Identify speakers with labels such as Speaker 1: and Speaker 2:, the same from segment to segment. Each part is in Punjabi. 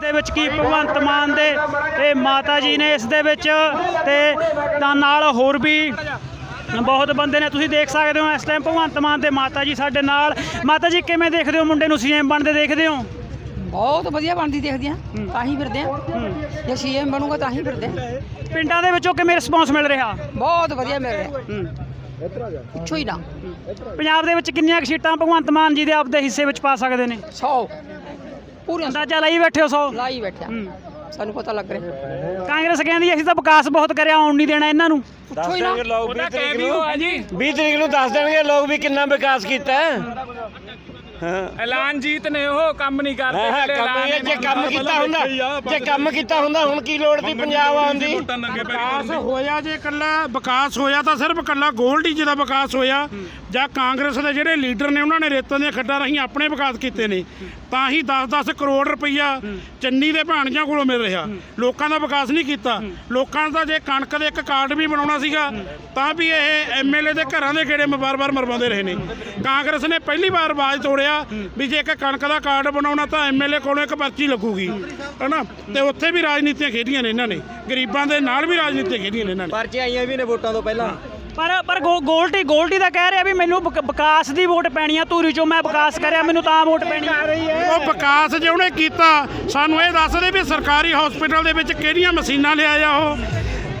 Speaker 1: ਦੇ ਵਿੱਚ ਕੀ ਭਗਵੰਤ ਮਾਨ ਦੇ ਇਹ ਮਾਤਾ ਜੀ ਨੇ ਇਸ ਦੇ ਵਿੱਚ ਤੇ ਤਾਂ ਨਾਲ ਹੋਰ ਵੀ ਬਹੁਤ ਬੰਦੇ ਨੇ। ਤੁਸੀਂ ਦੇਖ ਸਕਦੇ ਹੋ ਇਸ ਟਾਈਮ ਭਗਵੰਤ ਮਾਨ ਦੇ ਮਾਤਾ ਜੀ ਸਾਡੇ ਨਾਲ। ਮਾਤਾ ਜੀ ਕਿਵੇਂ ਦੇਖਦੇ ਹੋ ਮੁੰਡੇ ਨੂੰ ਸੀਐਮ ਬਣਦੇ ਦੇਖਦੇ ਹੋ?
Speaker 2: ਬਹੁਤ ਵਧੀਆ ਬਣਦੀ ਦੇਖਦੀ ਆ। ਤਾਂ ਹੀ ਫਿਰਦੇ ਆ। ਜੇ ਸੀਐਮ ਬਣੂਗਾ ਤਾਂ ਹੀ ਫਿਰਦੇ ਆ।
Speaker 1: ਪਿੰਡਾਂ ਦੇ ਵਿੱਚੋਂ ਕਿਵੇਂ ਰਿਸਪੌਂਸ ਮਿਲ ਰਿਹਾ?
Speaker 2: ਬਹੁਤ ਵਧੀਆ ਮਿਲ ਰਿਹਾ। ਪੁੱਛੋ ਹੀ ਨਾ।
Speaker 1: ਪੰਜਾਬ ਦੇ ਵਿੱਚ ਕਿੰਨੀਆਂ ਕੁ ਸੀਟਾਂ ਭਗਵੰਤ ਮਾਨ ਜੀ ਦੇ ਆਪਦੇ ਹਿੱਸੇ ਵਿੱਚ ਪਾ ਸਕਦੇ ਨੇ?
Speaker 2: 100 ਪੂਰੇ
Speaker 1: ਅੰਦਾਜ਼ਾ ਲਾਈ ਬੈਠੇ ਹੋ ਸੌ?
Speaker 2: ਲਾਈ ਬੈਠਿਆ ਸਾਨੂੰ ਪਤਾ ਲੱਗ ਰਿਹਾ।
Speaker 1: ਕਾਂਗਰਸ ਕਹਿੰਦੀ ਅਸੀਂ ਤਾਂ ਵਿਕਾਸ ਬਹੁਤ ਕਰਿਆ ਆਉਣ ਨਹੀਂ ਦੇਣਾ ਇਹਨਾਂ ਨੂੰ।
Speaker 2: ਪੁੱਛੋ ਹੀ ਨਾ।
Speaker 3: ਲੋਕ 20 ਤਰੀਕ ਨੂੰ। 20 ਤਰੀਕ ਨੂੰ ਦੱਸ ਦੇਣਗੇ ਲੋਕ ਵੀ ਕਿੰਨਾ ਵਿਕਾਸ ਕੀਤਾ ਹੈ।
Speaker 4: ਐਲਾਨ ਜੀਤ ਨੇ ਉਹ ਕੰਮ ਨਹੀਂ ਕਰਦੇ
Speaker 3: ਹਾਂ ਹਾਂ
Speaker 4: ਜਿਹੜੇ
Speaker 3: ਕੰਮ
Speaker 4: ਐਲਾਨ
Speaker 3: ਇਹ ਜੇ ਕੰਮ ਕੀਤਾ ਹੁੰਦਾ ਜੇ ਕੰਮ ਕੀਤਾ ਹੁੰਦਾ ਹੁਣ ਕੀ ਲੋੜ ਸੀ ਪੰਜਾਬ ਆਉਣ ਦੀ?
Speaker 5: ਵਿਕਾਸ ਹੋਇਆ ਜੇ ਇਕੱਲਾ ਵਿਕਾਸ ਹੋਇਆ ਤਾਂ ਸਿਰਫ ਇਕੱਲਾ 골ਡੀ ਜੀ ਦਾ ਵਿਕਾਸ ਹੋਇਆ। ਜਾਂ ਕਾਂਗਰਸ ਦੇ ਜਿਹੜੇ ਲੀਡਰ ਨੇ ਉਹਨਾਂ ਨੇ ਰੇਤਾਂ ਦੀਆਂ ਖੱਡਾਂ ਰਾਹੀਂ ਆਪਣੇ ਵਿਕਾਸ ਕੀਤੇ ਨੇ। ਤਾਂ ਹੀ 10-10 ਕਰੋੜ ਰੁਪਈਆ ਚੰਨੀ ਦੇ ਭਾਣਜਾਂ ਕੋਲੋਂ ਮਿਲ ਰਿਹਾ। ਲੋਕਾਂ ਦਾ ਵਿਕਾਸ ਨਹੀਂ ਕੀਤਾ। ਲੋਕਾਂ ਦਾ ਜੇ ਕਣਕ ਦੇ ਇੱਕ ਕਾਰਡ ਵੀ ਬਣਾਉਣਾ ਸੀਗਾ ਤਾਂ ਵੀ ਇਹ ਐਮਐਲਏ ਦੇ ਘਰਾਂ ਦੇ ਗੇੜੇ ਵਾਰ-ਵਾਰ ਮਰਵਾਉਂਦੇ ਰਹੇ ਨੇ। ਕਾਂਗਰਸ ਨੇ ਪਹਿਲੀ ਵਾਰ ਆਵਾਜ਼ ਤੋੜਿਆ ਵੀ ਜੇ ਇੱਕ ਕਣਕ ਦਾ ਕਾਰਡ ਬਣਾਉਣਾ ਤਾਂ ਐਮਐਲਏ ਕੋਲੋਂ ਇੱਕ ਪਰਚੀ ਲੱਗੂਗੀ ਹਨਾ? ਤੇ ਉੱਥੇ ਵੀ ਰਾਜਨੀਤੀਆਂ ਖੇਡੀਆਂ ਨੇ ਇਹਨਾਂ ਨੇ। ਗਰੀਬਾਂ ਦੇ ਨਾਲ ਵੀ ਰਾਜਨੀਤੀਆਂ ਖੇਡੀਆਂ ਨੇ ਇਹਨਾਂ ਨੇ।
Speaker 3: ਪਰਚੇ ਆਈਆਂ ਵੀ ਨੇ ਵੋਟਾਂ ਤੋਂ ਪਹਿਲਾਂ।
Speaker 1: ਪਰ ਪਰ ਗੋ- ਗੋਲਟੀ ਗੋਲਟੀ ਦਾ ਕਹਿ ਰਿਹਾ ਵੀ ਮੈਨੂੰ ਵਿਕ- ਵਿਕਾਸ ਦੀ ਵੋਟ ਪੈਣੀ ਆ ਧੂਰੀ ਚੋਂ ਮੈਂ ਵਿਕਾਸ ਕਰਿਆ ਮੈਨੂੰ ਤਾਂ ਵੋਟ ਪੈਣੀ ਆ।
Speaker 5: ਉਹ ਵਿਕਾਸ ਜੇ ਉਹਨੇ ਕੀਤਾ ਸਾਨੂੰ ਇਹ ਦੱਸ ਦੇ ਵੀ ਸਰਕਾਰੀ ਹਸਪੀਟਲ ਦੇ ਵਿੱਚ ਕਿਹੜੀਆਂ ਮਸ਼ੀਨਾਂ ਲਿਆਇਆ ਉਹ?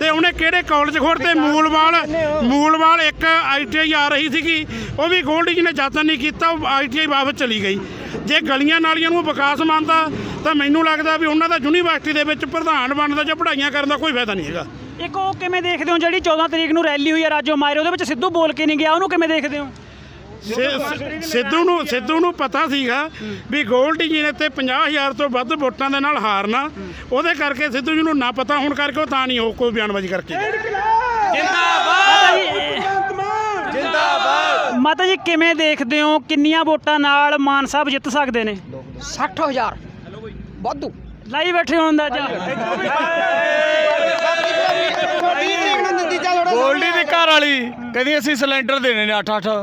Speaker 5: ਤੇ ਉਹਨੇ ਕਿਹੜੇ ਕਾਲਜ ਖੋਰ ਤੇ? ਮੂਲਵਾਲ ਮੂਲਵਾਲ ਇੱਕ ਆਈਟੀਆਈ ਆ ਰਹੀ ਸੀਗੀ। ਉਹ ਵੀ ਗੋਲਡੀ ਜੀ ਨੇ ਯਤਨ ਨਹੀਂ ਕੀਤਾ ਉਹ ਆਈਟੀਆਈ ਵਾਪਸ ਚਲੀ ਗਈ। ਜੇ ਗਲੀਆਂ ਨਾਲੀਆਂ ਨੂੰ ਵਿਕਾਸ ਮੰਨਦਾ ਤਾਂ ਮੈਨੂੰ ਲੱਗਦਾ ਵੀ ਉਹਨਾਂ ਦਾ ਯੂਨੀਵਰਸਿਟੀ ਦੇ ਵਿੱਚ ਪ੍ਰਧਾਨ ਬਣਨ ਦਾ ਜਾਂ ਪੜ੍ਹਾਈਆਂ ਕਰਨ ਦਾ ਕੋਈ ਫਾਇਦਾ ਨਹੀਂ ਹੈਗਾ।
Speaker 1: ਇੱਕ ਉਹ ਕਿਵੇਂ ਦੇਖਦੇ ਹੋ ਜਿਹੜੀ 14 ਤਰੀਕ ਨੂੰ ਰੈਲੀ ਹੋਈ ਆ ਰਾਜੋ ਮਾਇਰੇ ਉਹਦੇ ਵਿੱਚ ਸਿੱਧੂ ਬੋਲ ਕੇ ਨਹੀਂ ਗਿਆ ਉਹਨੂੰ ਕਿਵੇਂ ਦੇਖਦੇ ਹੋ?
Speaker 5: ਸਿ- ਸਿੱਧੂ ਨੂੰ ਸਿੱਧੂ ਨੂੰ ਪਤਾ ਸੀਗਾ ਵੀ ਗੋਲਡੀ ਜੀ ਨੇ ਤੇ 50000 ਤੋਂ ਵੱਧ ਵੋਟਾਂ ਦੇ ਨਾਲ ਹਾਰਨਾ। ਉਹਦੇ ਕਰਕੇ ਸਿੱਧੂ ਜੀ ਨੂੰ ਨਾ ਪਤਾ ਹੋਣ ਕਰਕੇ ਉਹ ਤਾਂ ਨਹੀਂ ਉਹ ਕੋਈ ਬਿਆਨਬਾਜ਼ੀ ਕਰਕੇ
Speaker 1: ਮਾਤਾ ਜੀ ਕਿਵੇਂ ਦੇਖਦੇ ਹੋ? ਕਿੰਨੀਆਂ ਵੋਟਾਂ ਨਾਲ ਮਾਨ ਸਾਹਿਬ ਜਿੱਤ ਸਕਦੇ ਨੇ?
Speaker 2: 60000 ਵਾਧੂ।
Speaker 1: ਲਾਈ ਬੈਠੇ ਹੋ ਅੰਦਾਜ਼ਾ?
Speaker 4: ਗੋਲਡੀ ਦੀ ਘਰ ਵਾਲੀ ਕਹਿੰਦੀ ਅਸੀਂ ਸਿਲੰਡਰ ਦੇਣੇ ਨੇ 8 8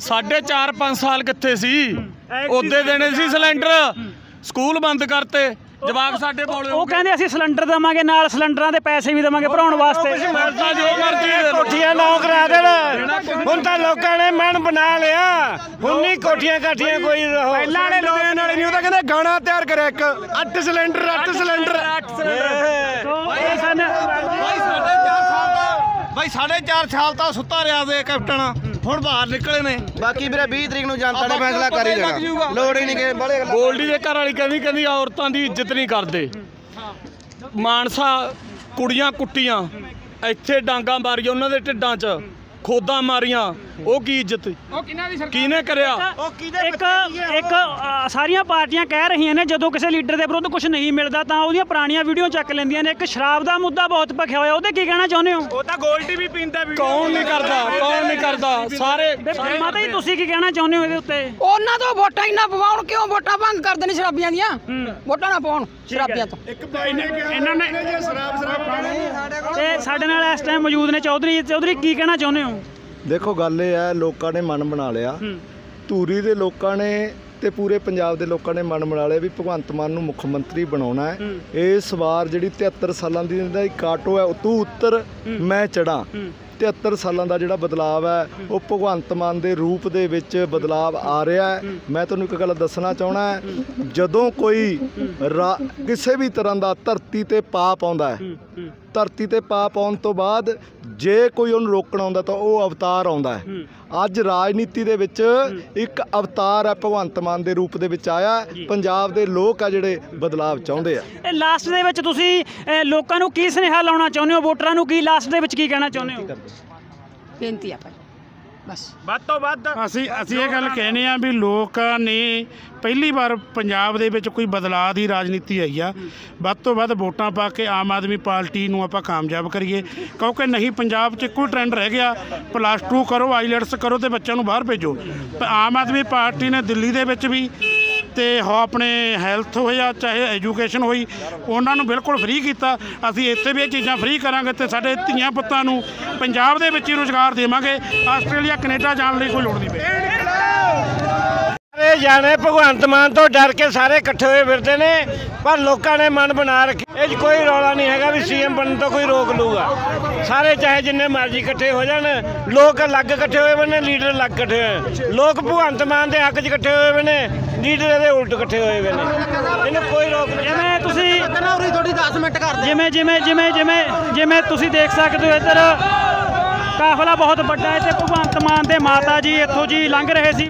Speaker 4: ਸਾਢੇ 4 5 ਸਾਲ ਕਿੱਥੇ ਸੀ? ਉਹਦੇ ਦੇਣੇ ਸੀ ਸਿਲੰਡਰ। ਸਕੂਲ ਬੰਦ ਕਰਤੇ। ਜਵਾਕ ਸਾਡੇ ਬੋਲੇ
Speaker 1: ਉਹ ਕਹਿੰਦੇ ਅਸੀਂ ਸਿਲੰਡਰ ਦੇਵਾਂਗੇ ਨਾਲ ਸਿਲੰਡਰਾਂ ਦੇ ਪੈਸੇ ਵੀ ਦੇਵਾਂਗੇ ਭਰਾਉਣ ਵਾਸਤੇ।
Speaker 4: ਜੋ ਮਰਜ਼ੀ।
Speaker 3: ਕੋਠੀਆਂ ਨੌ ਕਰਾ ਦੇਣ। ਹੁਣ ਤਾਂ ਲੋਕਾਂ ਨੇ ਮਨ ਬਣਾ ਲਿਆ। ਹੁਣ ਨਹੀਂ ਕੋਠੀਆਂ ਕਾਠੀਆਂ ਕੋਈ ਪਹਿਲਾਂ ਵਾਲੇ ਲੋਕ ਵਾਲੇ ਨਹੀਂ ਉਹ ਤਾਂ ਕਹਿੰਦੇ ਗਾਣਾ ਤਿਆਰ ਕਰਿਆ ਇੱਕ। 8 ਸਿਲੰਡਰ 8 ਸਿਲੰਡਰ।
Speaker 1: ਸੋ ਇਹ ਸਨ
Speaker 6: ਬਾਈ ਸਾਢੇ ਚਾਰ ਸਾਲ ਤਾਂ ਸੁੱਤਾ ਰਿਹਾ ਦੇ ਕੈਪਟਨ। ਹੁਣ ਬਾਹਰ ਨਿਕਲੇ ਨੇ।
Speaker 7: ਬਾਕੀ ਵੀਰੇ 20 ਤਰੀਕ ਨੂੰ ਜਨਤਾ ਨੇ ਫੈਸਲਾ ਕਰ ਹੀ ਦੇਣਾ। ਲੋੜ ਹੀ ਨਹੀਂ ਕਿ ਬੜੇ
Speaker 4: ਗੋਲਡੀ ਦੇ ਘਰ ਵਾਲੀ ਕਹਿੰਦੀ ਕਹਿੰਦੀ ਔਰਤਾਂ ਦੀ ਇੱਜ਼ਤ ਨਹੀਂ ਕਰਦੇ। ਮਾਨਸਾ ਕੁੜੀਆਂ ਕੁੱਟੀਆਂ। ਇੱਥੇ ਡਾਂਗਾ ਮਾਰੀਆਂ ਉਹਨਾਂ ਦੇ ਢਿੱਡਾਂ 'ਚ। ਖੋਦਾਂ ਮਾਰੀਆਂ। ਉਹ ਕੀ ਇੱਜ਼ਤ? ਉਹ ਕਿਹਨਾਂ ਦੀ ਕਿਹਨੇ ਕਰਿਆ?
Speaker 1: ਇੱਕ ਇੱਕ ਅ, ਸਾਰੀਆਂ ਪਾਰਟੀਆਂ ਕਹਿ ਰਹੀਆਂ ਨੇ ਜਦੋਂ ਕਿਸੇ ਲੀਡਰ ਦੇ ਵਿਰੁੱਧ ਕੁਝ ਨਹੀਂ ਮਿਲਦਾ ਤਾਂ ਉਹਦੀਆਂ ਪੁਰਾਣੀਆਂ ਵੀਡੀਓ ਚੱਕ ਲੈਂਦੀਆਂ ਨੇ। ਇੱਕ ਸ਼ਰਾਬ ਦਾ ਮੁੱਦਾ ਬਹੁਤ ਭਖਿਆ ਹੋਇਆ ਉਹਦੇ ਕੀ ਕਹਿਣਾ ਚਾਹੁੰਦੇ ਹੋ?
Speaker 4: ਉਹ ਤਾਂ ਗੋਲਡੀ ਵੀ ਪੀਂਦਾ ਕੌਣ ਨਹੀਂ ਕਰਦਾ ਕੌਣ ਨਹੀਂ ਕਰਦਾ? ਸਾਰੇ
Speaker 1: ਬੇ- ਮਾਤਾ ਜੀ ਤੁਸੀਂ ਕੀ ਕਹਿਣਾ ਚਾਹੁੰਦੇ ਹੋ ਇਹਦੇ ਉੱਤੇ?
Speaker 2: ਉਹਨਾਂ ਤੋਂ ਵੋਟਾਂ ਹੀ ਨਾ ਪਵਾਉਣ ਕਿਉਂ ਵੋਟਾਂ ਭੰਗ ਕਰਦੇ ਨੇ ਸ਼ਰਾਬੀਆਂ ਦੀਆਂ? ਵੋਟਾਂ ਨਾ ਪਾਉਣ ਸ਼ਰਾਬੀਆਂ ਤੋਂ।
Speaker 5: ਇਹਨਾਂ ਨੇ
Speaker 1: ਤੇ ਸਾਡੇ ਨਾਲ ਇਸ ਟਾਈਮ ਮੌਜੂਦ ਨੇ। ਚੌਧਰੀ ਚੌਧਰੀ ਕੀ ਕਹਿਣਾ ਚਾਹੁੰਦੇ ਹੋ?
Speaker 7: ਦੇਖੋ ਗੱਲ ਇਹ ਹੈ ਲੋਕਾਂ ਨੇ ਮਨ ਬਣਾ ਲਿਆ। ਧੂਰੀ ਦੇ ਲੋਕਾਂ ਨੇ ਤੇ ਪੂਰੇ ਪੰਜਾਬ ਦੇ ਲੋਕਾਂ ਨੇ ਮਨ ਬਣਾ ਲਿਆ ਵੀ ਭਗਵੰਤ ਮਾਨ ਨੂੰ ਮੁੱਖ ਮੰਤਰੀ ਬਣਾਉਣਾ ਹੈ। ਇਸ ਵਾਰ ਜਿਹੜੀ 73 ਸਾਲਾਂ ਦੀ ਇੱਕ ਕਾਟੋ ਹੈ ਤੂੰ ਉੱਤਰ ਮੈਂ ਚੜਾਂ 73 ਸਾਲਾਂ ਦਾ ਜਿਹੜਾ ਬਦਲਾਵ ਹੈ, ਉਹ ਭਗਵੰਤ ਮਾਨ ਦੇ ਰੂਪ ਦੇ ਵਿੱਚ ਬਦਲਾਵ ਆ ਰਿਹਾ ਹੈ। ਮੈਂ ਤੁਹਾਨੂੰ ਇੱਕ ਗੱਲ ਦੱਸਣਾ ਚਾਹਣਾ ਜਦੋਂ ਕੋਈ ਰਾ- ਕਿਸੇ ਵੀ ਤਰ੍ਹਾਂ ਦਾ ਧਰਤੀ ਤੇ ਪਾਪ ਆਉਂਦਾ ਹੈ, ਧਰਤੀ ਤੇ ਪਾਪ ਆਉਣ ਤੋਂ ਬਾਅਦ ਜੇ ਕੋਈ ਉਹਨੂੰ ਰੋਕਣ ਆਉਂਦਾ ਤਾਂ ਉਹ ਅਵਤਾਰ ਆਉਂਦਾ ਹੈ। ਅੱਜ ਰਾਜਨੀਤੀ ਦੇ ਵਿੱਚ ਇੱਕ ਅਵਤਾਰ ਹੈ ਭਗਵੰਤ ਮਾਨ ਦੇ ਰੂਪ ਦੇ ਵਿੱਚ ਆਇਆ। ਪੰਜਾਬ ਦੇ ਲੋਕ ਆ ਜਿਹੜੇ ਬਦਲਾਵ ਚਾਹੁੰਦੇ ਆ।
Speaker 1: ਇਹ ਲਾਸਟ ਦੇ ਵਿੱਚ ਤੁਸੀਂ ਲੋਕਾਂ ਨੂੰ ਕੀ ਸੁਨੇਹਾ ਲਾਉਣਾ ਚਾਹੁੰਦੇ ਹੋ ਵੋਟਰਾਂ ਨੂੰ ਕੀ ਲਾਸਟ ਦੇ ਵਿੱਚ ਕੀ ਕਹਿਣਾ ਚਾਹੁੰਦੇ ਹੋ?
Speaker 2: ਬੇਨਤੀ ਆ ਭਾਈ। ਬਸ।
Speaker 4: ਵੱਧ ਤੋਂ ਵੱਧ
Speaker 5: ਅਸੀਂ ਅਸੀਂ ਇਹ ਗੱਲ ਕਹਿੰਦੇ ਆ ਵੀ ਲੋਕਾਂ ਨੇ ਪਹਿਲੀ ਵਾਰ ਪੰਜਾਬ ਦੇ ਵਿੱਚ ਕੋਈ ਬਦਲਾਅ ਦੀ ਰਾਜਨੀਤੀ ਆਈ ਆ। ਵੱਧ ਤੋਂ ਵੱਧ ਵੋਟਾਂ ਪਾ ਕੇ ਆਮ ਆਦਮੀ ਪਾਰਟੀ ਨੂੰ ਆਪਾਂ ਕਾਮਯਾਬ ਕਰੀਏ। ਕਿਉਂਕਿ ਨਹੀਂ ਪੰਜਾਬ 'ਚ ਇੱਕੋ ਹੀ ਟ੍ਰੈਂਡ ਰਹਿ ਗਿਆ। ਪਲੱਸ 2 ਕਰੋ ਆਈਲੈਟਸ ਕਰੋ ਤੇ ਬੱਚਿਆਂ ਨੂੰ ਬਾਹਰ ਭੇਜੋ। ਆਮ ਆਦਮੀ ਪਾਰਟੀ ਨੇ ਦਿੱਲੀ ਦੇ ਵਿੱਚ ਵੀ ਤੇ ਹੋ ਆਪਣੇ ਹੈਲਥ ਹੋਇਆ ਚਾਹੇ ਐਜੂਕੇਸ਼ਨ ਹੋਈ, ਉਹਨਾਂ ਨੂੰ ਬਿਲਕੁਲ ਫ੍ਰੀ ਕੀਤਾ। ਅਸੀਂ ਇੱਥੇ ਵੀ ਇਹ ਚੀਜ਼ਾਂ ਫ੍ਰੀ ਕਰਾਂਗੇ ਤੇ ਸਾਡੇ ਧੀਆਂ ਪੁੱਤਾਂ ਨੂੰ ਪੰਜਾਬ ਦੇ ਵਿੱਚ ਹੀ ਰੁਜ਼ਗਾਰ ਦੇਵਾਂਗੇ। ਆਸਟ੍ਰੇਲੀਆ, ਕੈਨੇਡਾ ਜਾਣ ਲਈ ਕੋਈ ਲੋੜ ਨਹੀਂ ਪਈ।
Speaker 3: ਇਹ ਜਾਣੇ ਭਗਵੰਤ ਮਾਨ ਤੋਂ ਡਰ ਕੇ ਸਾਰੇ ਇਕੱਠੇ ਹੋਏ ਫਿਰਦੇ ਨੇ ਪਰ ਲੋਕਾਂ ਨੇ ਮਨ ਬਣਾ ਰੱਖਿਆ। ਇਹ ਕੋਈ ਰੌਲਾ ਨਹੀਂ ਹੈਗਾ ਵੀ ਸੀਐਮ ਬਣਨ ਤੋਂ ਕੋਈ ਰੋਕ ਲੂਗਾ ਸਾਰੇ ਚਾਹੇ ਜਿੰਨੇ ਮਰਜ਼ੀ ਇਕੱਠੇ ਹੋ ਜਾਣ ਲੋਕ ਅਲੱਗ ਇਕੱਠੇ ਹੋਏ ਨੇ ਲੀਡਰ ਅਲੱਗ ਇਕੱਠੇ ਹੋਏ ਲੋਕ ਭਗਵੰਤ ਮਾਨ ਦੇ ਹੱਕ 'ਚ ਇਕੱਠੇ ਹੋਏ ਨੇ ਲੀਡਰ ਇਹਦੇ ਉਲਟ ਇਕੱਠੇ ਹੋਏ ਨੇ। ਇਹਨੂੰ ਕੋਈ ਰੋਕ ਨਹੀਂ।
Speaker 1: ਜਿਵੇਂ ਤੁਸੀਂ
Speaker 2: ਕਨੌਰੀ ਥੋੜੀ 10 ਮਿੰਟ ਕਰ
Speaker 1: ਜਿਵੇਂ ਜਿਵੇਂ ਜਿਵੇਂ ਜਿਵੇਂ ਜਿਵੇਂ ਤੁਸੀਂ ਦੇਖ ਸਕਦੇ ਹੋ ਇੱਧਰ। ਕਾਫਲਾ ਬਹੁਤ ਵੱਡਾ ਹੈ ਤੇ ਭਗਵੰਤ ਮਾਨ ਦੇ ਮਾਤਾ ਜੀ ਇੱਥੋਂ ਜੀ ਲੰਘ ਰਹੇ ਸੀ।